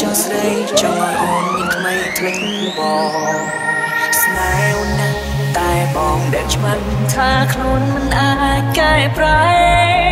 ចង់ស្រីចង់ឲ្យអូនមានថ្មីថ្មីបងស្នេហ៍អូនណាស់តែបងដែលឆ្មាំថាខ្លួនមិនអាចកែប្រែ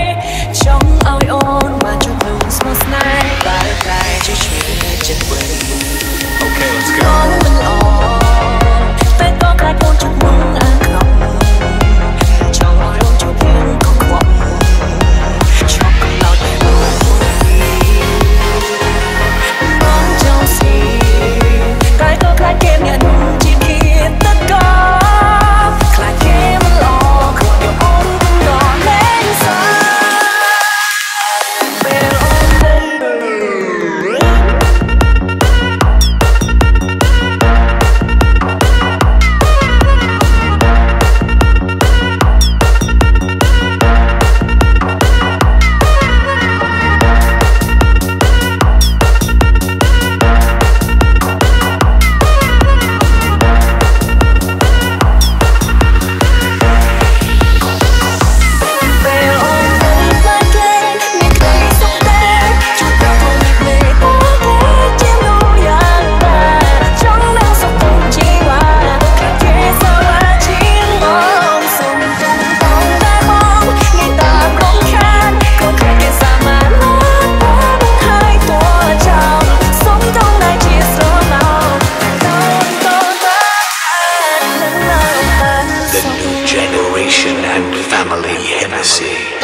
and family embassy.